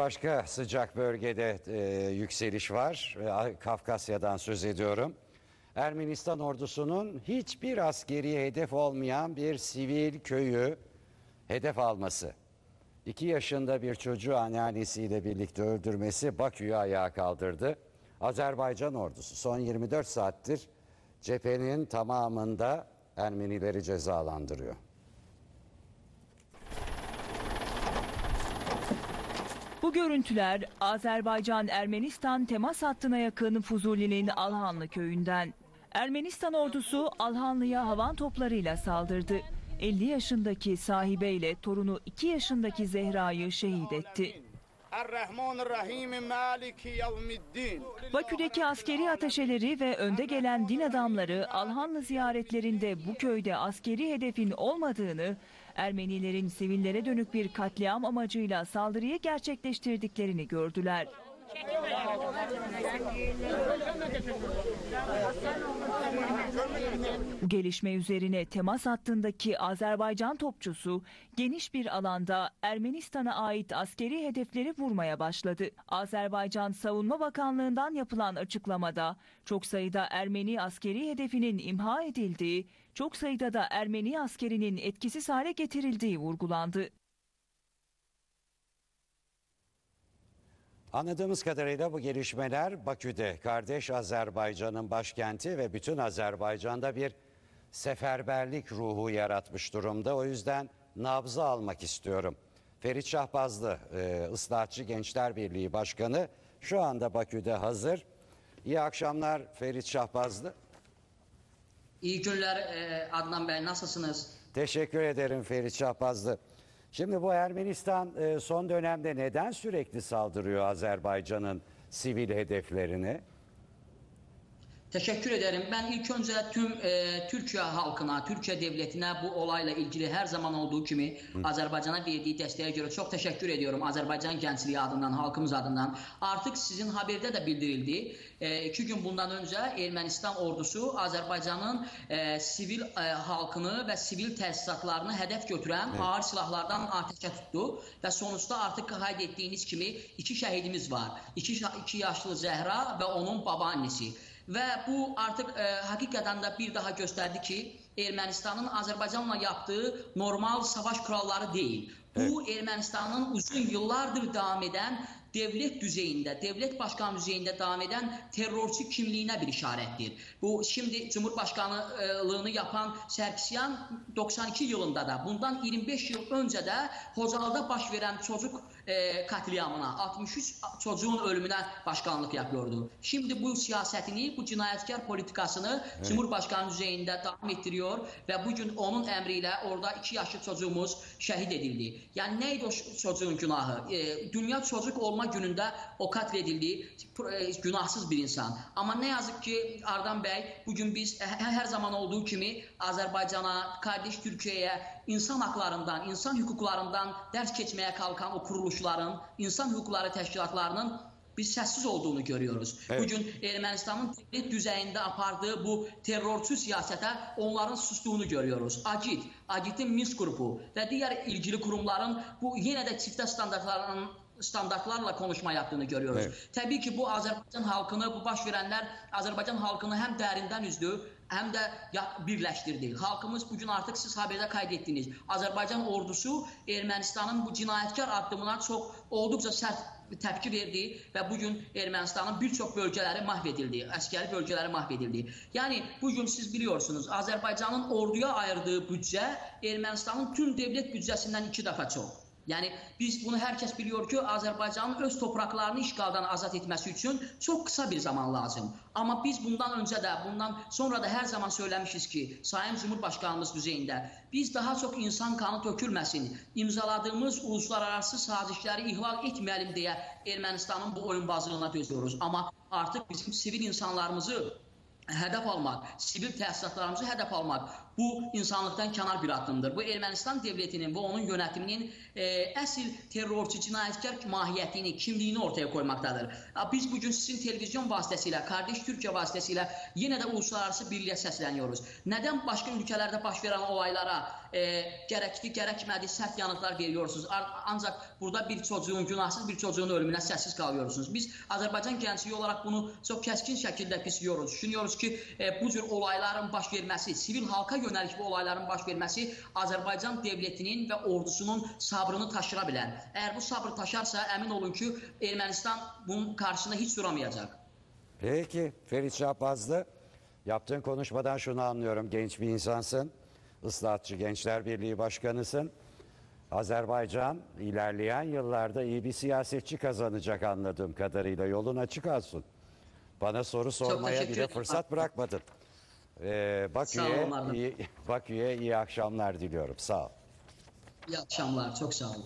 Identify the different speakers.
Speaker 1: Başka sıcak bölgede e, yükseliş var. Kafkasya'dan söz ediyorum. Ermenistan ordusunun hiçbir askeri hedef olmayan bir sivil köyü hedef alması. İki yaşında bir çocuğu anneannesiyle birlikte öldürmesi Bakü'yü ayağa kaldırdı. Azerbaycan ordusu son 24 saattir cephenin tamamında Ermenileri cezalandırıyor.
Speaker 2: Bu görüntüler Azerbaycan-Ermenistan temas hattına yakın Fuzuli'nin Alhanlı köyünden. Ermenistan ordusu Alhanlı'ya havan toplarıyla saldırdı. 50 yaşındaki sahibeyle torunu 2 yaşındaki Zehra'yı şehit etti.
Speaker 3: Errahmanirrahim Maliki Yevmiddin.
Speaker 2: Bakü'deki askeri ateşeleri ve önde gelen din adamları Alhanlı ziyaretlerinde bu köyde askeri hedefin olmadığını, Ermenilerin sivillere dönük bir katliam amacıyla saldırıyı gerçekleştirdiklerini gördüler. Bu gelişme üzerine temas hattındaki Azerbaycan topçusu geniş bir alanda Ermenistan'a ait askeri hedefleri vurmaya başladı. Azerbaycan Savunma Bakanlığı'ndan yapılan açıklamada çok sayıda Ermeni askeri hedefinin imha edildiği, çok sayıda da Ermeni askerinin etkisiz hale getirildiği vurgulandı.
Speaker 1: Anladığımız kadarıyla bu gelişmeler Bakü'de kardeş Azerbaycan'ın başkenti ve bütün Azerbaycan'da bir seferberlik ruhu yaratmış durumda. O yüzden nabzı almak istiyorum. Ferit Şahbazlı, e, Gençler Birliği Başkanı şu anda Bakü'de hazır. İyi akşamlar Ferit Şahbazlı.
Speaker 4: İyi günler e, Adnan Bey nasılsınız?
Speaker 1: Teşekkür ederim Ferit Şahbazlı. Şimdi bu Ermenistan e, son dönemde neden sürekli saldırıyor Azerbaycan'ın sivil hedeflerini?
Speaker 4: Teşekkür ederim. Ben ilk önce tüm e, Türkiyə xalqına, Türkiyə dövlətinə bu olayla ilgili hər zaman olduğu kimi Hı. Azərbaycana verdiyi dəstəyə görə çox təşəkkür ediyorum. Azərbaycan gəncliyi adından, xalqımız adından. Artıq sizin haberdə də bildirildi. 2 e, iki gün bundan öncə Ermənistan ordusu Azərbaycanın e, sivil e, xalqını və sivil təsisatlarını hədəf götürən Hı. ağır silahlardan atəşə tutdu və sonuçta artıq qeyd etdiyiniz kimi iki şəhidimiz var. 2 2 yaşlı Zəhra və onun babaannəsi. Və bu artıq e, həqiqətən də bir daha göstərdi ki, Ermənistanın Azərbaycanla yaptığı normal savaş kuralları deyil. Bu. Ermənistanın uzun yıllardır devam eden devlet düzeyinde, devlet başkanı düzeyinde devam eden terörçü kimliğine bir işarettir. Bu şimdi Cumhurbaşkanlığını yapan Serkisyan 92 yılında da bundan 25 yıl önce de Hocal'da baş veren çocuk e, katliamına, 63 çocuğun ölümüne başkanlık yapıyordu. Şimdi bu siyasetini, bu cinayetkar politikasını evet. Cumhurbaşkanı düzeyinde devam ettiriyor ve bugün onun emriyle orada iki yaşlı çocuğumuz şehit edildi. Yani neydi o çocuğun günahı? E, dünya çocuk olma gününde o katledildi. E, günahsız bir insan. Ama ne yazık ki Ardan Bey bugün biz her zaman olduğu gibi Azerbaycan'a, kardeş Türkiye'ye insan haklarından, insan hukuklarından ders geçmeye kalkan o kuruluşların, insan hukukları teşkilatlarının biz səssiz olduğunu görüyoruz. Evet. Bugün Ermənistanın devlet düzəyində apardığı bu terrorçu siyasətə onların sustuğunu görüyoruz. Agit, Agitin Minsk qrupu və digər ilgili qurumların bu yenə də çiftə standartlarının standartlarla konuşma yaptığını görüyoruz. Evet. Təbii ki bu Azərbaycan xalqını, bu baş verənlər Azərbaycan xalqını həm dərindən üzdü, həm də birləşdirdik. Xalqımız bu gün artıq siz xəbərdə qeyd etdiniz. Azərbaycan ordusu Ermənistanın bu cinayətkar addımına çox olduqca sərt təpki verdi və bu gün Ermənistanın bir çox bölgələri məhv edildi, əskəri bölgələri məhv edildi. Yəni bu gün siz biliyorsunuz, Azərbaycanın orduya ayırdığı büdcə Ermənistanın tüm dövlət büdcəsindən 2 dəfə çox. Yəni biz bunu hər kəs biliyor ki, Azərbaycanın öz torpaqlarını işğaldan azad etməsi üçün çox qısa bir zaman lazım. Amma biz bundan öncə də, bundan sonra da hər zaman söyləmişik ki, Sayın Cümhurbaşqanımız düzeyində biz daha çox insan qanı tökülməsin, imzaladığımız uluslararası sazişləri ihlal etməyəlim deyə Ermənistanın bu oyunbazlığına dözüyoruz. Amma artıq bizim sivil insanlarımızı hedef almak, sivil tesisatlarımızı hedef almak bu insanlıktan kenar bir addımdır. Bu Ermənistan devletinin ve onun yönetiminin e, əsl terrorçu cinayetkar mahiyyətini, kimliyini ortaya koymaktadır. Biz bugün sizin televizyon vasıtasıyla, kardeş Türkiye vasıtasıyla yine de uluslararası birliğe səsleniyoruz. Neden başka ülkelerde baş veren olaylara e, gərəkli, gərəkmədi sərt yanıtlar veriyorsunuz. Ancaq burada bir çocuğun, günahsız bir çocuğun ölümünə səssiz kalıyorsunuz. Biz Azərbaycan gəncliyi olaraq bunu çox kəskin şəkildə pisliyoruz. Düşünüyoruz ki, e, bu cür olayların baş verməsi, sivil halka yönəlik bu olayların baş verməsi Azərbaycan devletinin və ordusunun sabrını taşıra bilər. Əgər bu sabır taşarsa, əmin olun ki, Ermənistan bunun karşısında hiç duramayacaq.
Speaker 1: Peki Ferit Şahbazlı yaptığın konuşmadan şunu anlıyorum. Genç bir insansın. Islahatçı Gençler Birliği Başkanısın. Azerbaycan ilerleyen yıllarda iyi bir siyasetçi kazanacak anladığım kadarıyla. Yolun açık olsun. Bana soru sormaya bile fırsat bırakmadın. Ee, Bakü'ye iyi, Bakü'ye iyi akşamlar diliyorum. Sağ ol.
Speaker 4: İyi akşamlar, çok sağ olun.